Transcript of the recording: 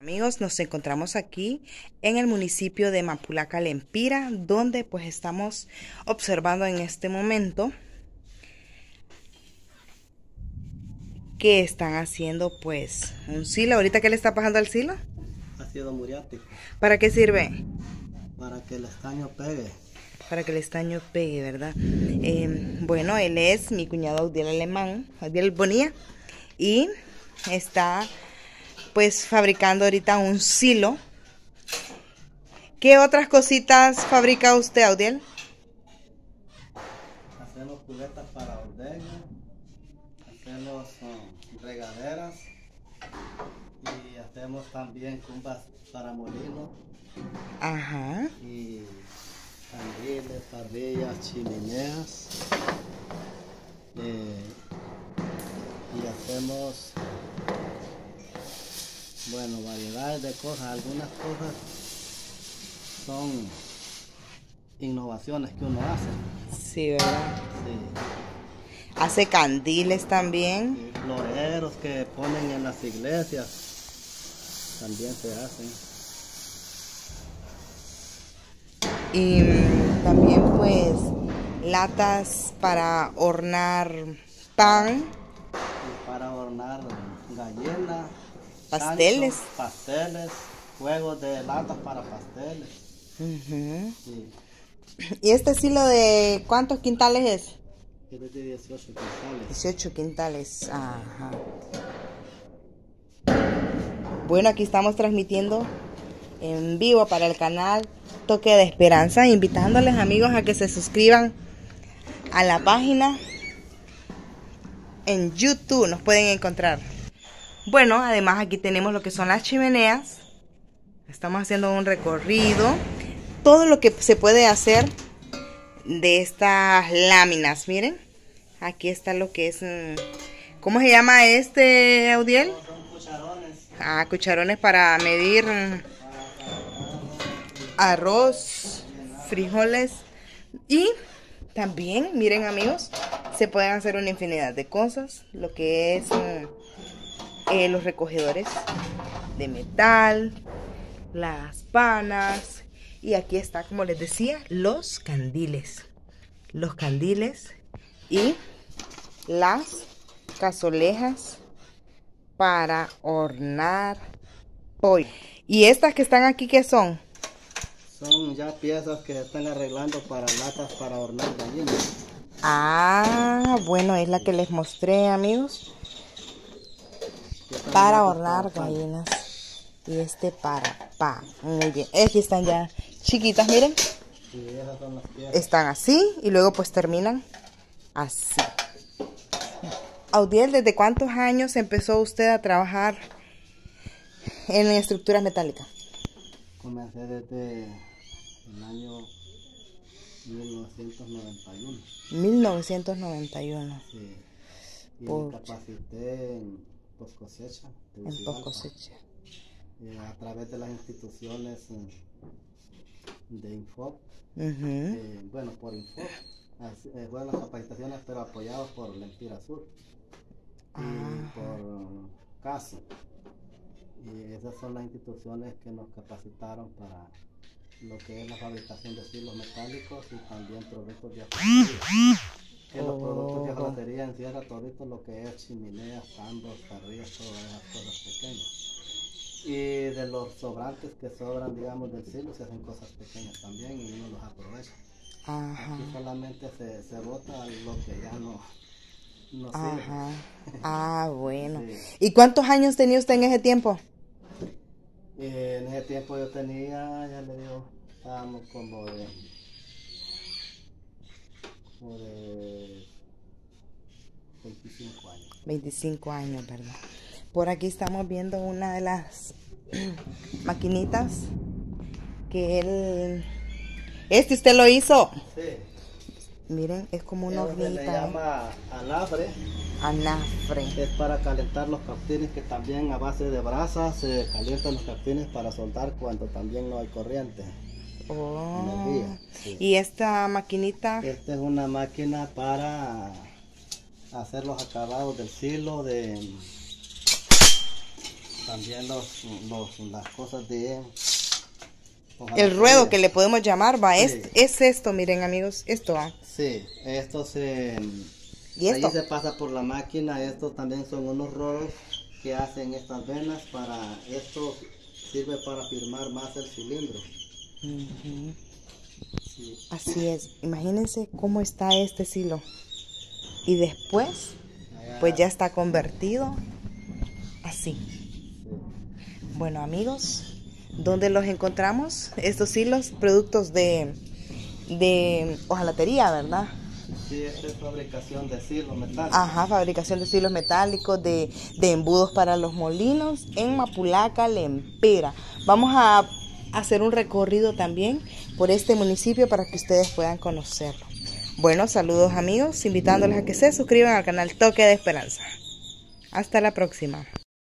Amigos, nos encontramos aquí en el municipio de Mapulaca, Lempira, donde pues estamos observando en este momento que están haciendo pues un silo. ¿Ahorita qué le está pasando al silo? Ácido muriático. ¿Para qué sirve? Para que el estaño pegue. Para que el estaño pegue, ¿verdad? Eh, bueno, él es mi cuñado Audiel Alemán, Audiel Bonía, y está pues fabricando ahorita un silo. ¿Qué otras cositas fabrica usted, Audiel? Hacemos cubetas para ordeño, hacemos um, regaderas y hacemos también cumbas para molino Ajá. y candiles, parrillas, chimeneas. eh, y hacemos bueno variedades de cosas algunas cosas son innovaciones que uno hace Sí, ¿verdad? sí. Hace candiles también. Y floreros que ponen en las iglesias también se hacen Y mm, también pues latas para hornar pan. y para adornar galletas Pasteles. pasteles juegos de latas para pasteles sí. ¿Y este silo de cuántos quintales es? es de 18 quintales 18 quintales. Ajá. Bueno, aquí estamos transmitiendo en vivo para el canal Toque de Esperanza, invitándoles amigos a que se suscriban a la página en YouTube, nos pueden encontrar. Bueno, además aquí tenemos lo que son las chimeneas. Estamos haciendo un recorrido. Todo lo que se puede hacer de estas láminas, miren. Aquí está lo que es... mm, ¿Cómo se llama este, Audiel? cucharones Ah, cucharones para medir mm, arroz, frijoles y también, miren amigos, se pueden hacer una infinidad de cosas, lo que es mm, eh, los recogedores de metal, las panas y aquí está, como les decía, los candiles, los candiles y las cazolejas para hornar pollo. ¿Y estas que están aquí qué son? son ya piezas que están arreglando para latas para hornar gallinas Ah, bueno, es la que les mostré, amigos. Para hornar gallinas. Y este para pan. Muy bien. Aquí están ya chiquitas, miren. Están así y luego pues terminan así. Audiel, ¿desde cuántos años empezó usted a trabajar en estructuras metálicas? Comencé desde el año 1991. 1991. Sí. Y Por- me capacité en post cosecha. En poco cosecha. Eh, a través de las instituciones eh, de Info. Eh, bueno, por Info. Eh, fueron las capacitaciones, pero apoyados por Lempira Sur. Y Ajá. por eh, CASI. Y esas son las instituciones que nos capacitaron para lo que es la fabricación de silos metálicos y también productos de. Que los productos de Oh. ajuatería encierra todo lo que es chimeneas, tambos, parrillas, todas esas cosas pequeñas. Y de los sobrantes que sobran, digamos, del silo, se hacen cosas pequeñas también y uno los aprovecha. Ajá. Aquí solamente se, se bota lo que ya no, no sirve. Ajá. Ah, bueno. Sí. ¿Y cuántos años tenía usted en ese tiempo? Y en ese tiempo yo tenía, ya le digo, estábamos como de, como de 25 años. 25 años, ¿verdad? Por aquí estamos viendo una de las maquinitas que él... Este usted lo hizo. Sí, Miren, es como una se le hornita. ¿eh? llama alafre, Anafre. es para calentar los captines que también a base de brasa se calientan los captines para soldar cuando también no hay corriente. Oh. Energía, sí. Y esta maquinita, Esta es una máquina para hacer los acabados del silo, de también los, los, las cosas de... El ruedo que le podemos llamar, va, es, es esto, miren amigos, esto va. Sí, esto se... ¿Y esto? Ahí se pasa por la máquina, estos también son unos rodos que hacen estas venas para, esto sirve para firmar más el cilindro. Así es, imagínense cómo está este silo. Y después, pues ya está convertido así. Bueno amigos, ¿dónde los encontramos? Estos hilos, productos de, de hojalatería, ¿verdad? Sí, es fabricación de silos metálicos. Ajá, fabricación de silos metálicos, de, de embudos para los molinos en Mapulaca, Lempera. Vamos a hacer un recorrido también por este municipio para que ustedes puedan conocerlo. Bueno, saludos amigos, invitándoles a que se suscriban al canal Toque de Esperanza. Hasta la próxima.